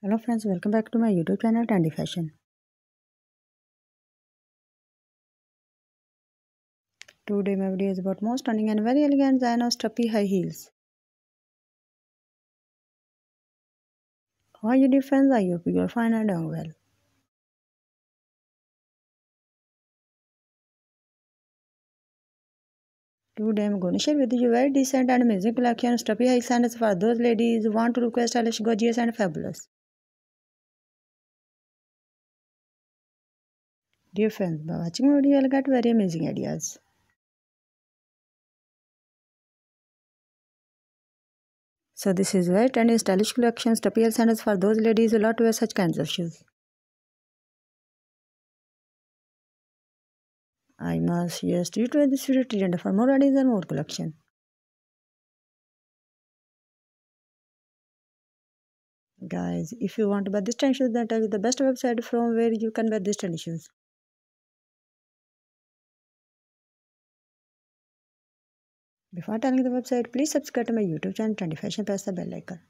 Hello friends, welcome back to my YouTube channel Trendy Fashion. Today my video is about most stunning and very elegant design of strappy high heels. How are you dear friends? I hope you are fine and doing well. Today I'm going to share with you very decent and amazing collection of strappy high sandals for those ladies who want to look stylish, gorgeous and fabulous. Dear friends, by watching video, you'll get very amazing ideas. So this is very trendy stylish collection, strappy sandals for those ladies who love to wear such kinds of shoes. I must suggest you to this video trend for more ideas and more collection. Guys, if you want to buy this tennis shoes, then tell you the best website from where you can buy this tennis shoes. Before telling the website, please subscribe to my YouTube channel Trendy Fashion press the bell icon.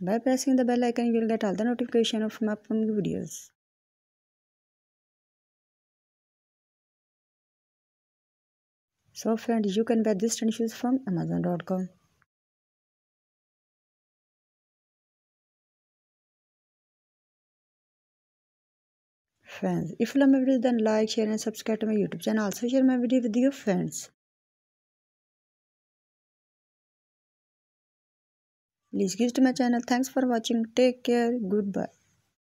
By pressing the bell icon, you will get all the notification of my upcoming videos. So friends, you can buy these tennis shoes from Amazon.com. friends. If you love my video, then like, share and subscribe to my YouTube channel. Also share my video with your friends. Please give to my channel. Thanks for watching. Take care. Goodbye.